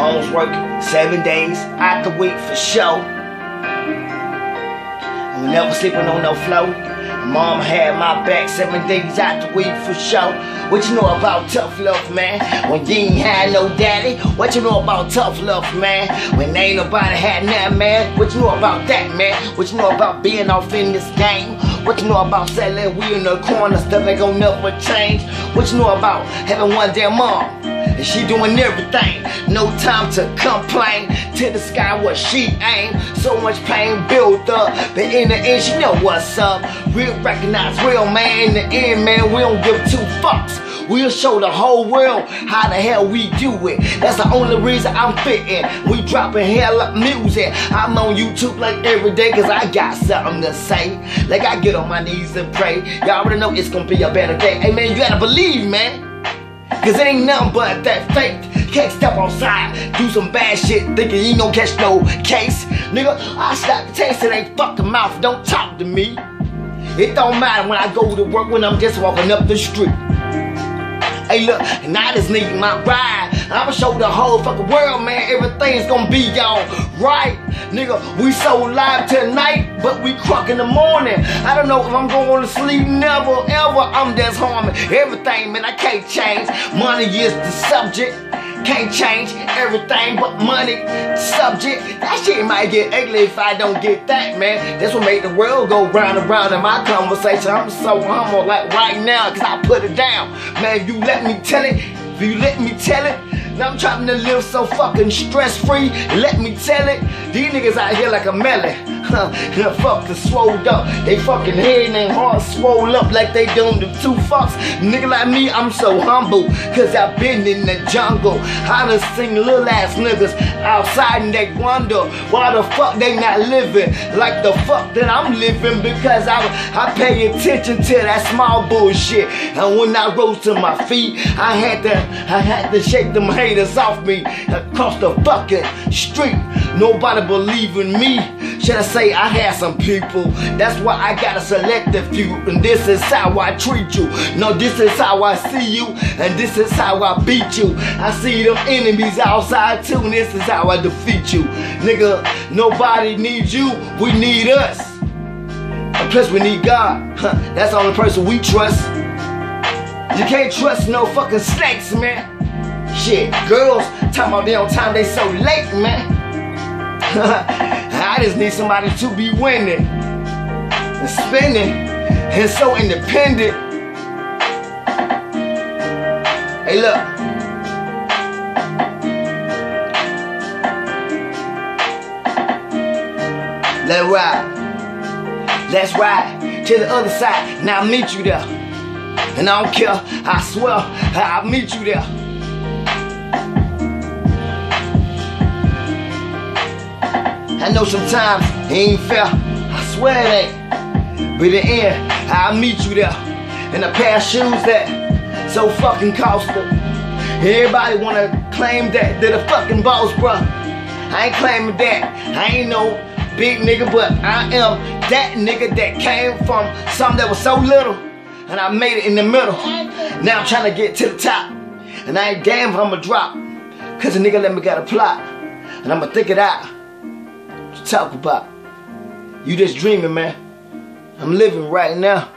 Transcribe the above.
Moms work seven days out the week for show. And we never sleeping on no floor. Mom had my back seven days out the week for show. What you know about tough love, man? When you ain't had no daddy, what you know about tough love, man? When ain't nobody had nothing, man? What you know about that, man? What you know about being off in this game? What you know about selling we in the corner, stuff ain't gonna never change? What you know about having one damn mom? And she doing everything, no time to complain. To the sky what she aim, so much pain built up. But in the end, she know what's up. Real recognize real man. In the end, man, we don't give two fucks. We'll show the whole world how the hell we do it. That's the only reason I'm fitting. We dropping hella music. I'm on YouTube like every day cause I got something to say. Like I get on my knees and pray. Y'all already know it's gonna be a better day. Hey man, you gotta believe, man. Cause it ain't nothing but that fake. Can't step outside, do some bad shit, thinking you don't catch no case. Nigga, I stop the taste in ain't fucking mouth, don't talk to me. It don't matter when I go to work when I'm just walking up the street. Hey look, and I just need my ride. I'ma show the whole fucking world, man, everything's gonna be y'all right. Nigga, we so live tonight, but we crunk in the morning. I don't know if I'm going to sleep, never, ever. I'm just harming everything, man. I can't change. Money is the subject. Can't change everything but money. Subject. That shit might get ugly if I don't get that, man. That's what make the world go round and round in my conversation. I'm so humble like right now, cause I put it down. Man, you let me tell it, you let me tell it, I'm trying to live so fucking stress free. Let me tell it, these niggas out here like a melon. Huh, fucking swole up. They fucking head and heart swole up like they doing the two fucks. Nigga like me, I'm so humble. Cause I've been in the jungle. I done seen little ass niggas outside and they wonder why the fuck they not living like the fuck that I'm living because I, I pay attention to that small bullshit. And when I rose to my feet, I had to I had to shake them haters off me across the fucking street. Nobody believe in me. Should I say I had some people? That's why I select a few. And this is how I treat you. No, this is how I see you. And this is how I beat you. I see them enemies outside too. And this is how I defeat you. Nigga, nobody needs you. We need us. And plus, we need God. Huh, that's the only person we trust. You can't trust no fucking snakes, man. Shit, girls talking about they time, they so late, man. I just need somebody to be winning and spending and so independent. Hey, look. Let's ride. Let's ride to the other side. Now I'll meet you there. And I don't care, I swear, I'll meet you there. I know sometimes it ain't fair. I swear it ain't. But in the end, I'll meet you there. In a pair of shoes that so fucking costly. Everybody wanna claim that they're the fucking boss, bruh. I ain't claiming that. I ain't no big nigga, but I am that nigga that came from something that was so little. And I made it in the middle. Now I'm trying to get to the top. And I ain't damn if I'ma drop. Cause a nigga let me got a plot. And I'ma think it out talk about. You just dreaming, man. I'm living right now.